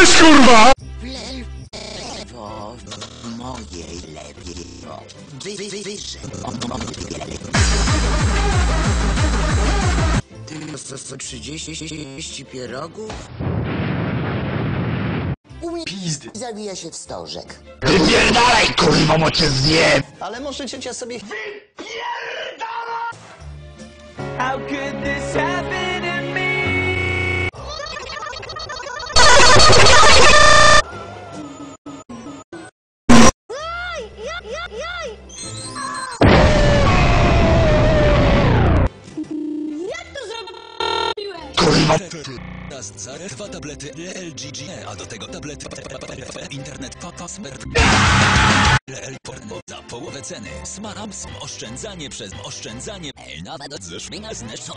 Weź kurwa! Lewo, w mojej lewej, wyżej, o, mojej Ty, co, co, 30 pierogów? U mnie Pizdy. zawija się w stożek. Wypierdalaj kurwa, bo cię zjem! Ale może ciocia sobie... How could this Kurwa! Teraz za dwa tablety LGG, a do tego tablety internet papa smert. Porno za połowę ceny. Smam, sm, oszczędzanie przez oszczędzanie. Nawet ze szmina zneszą.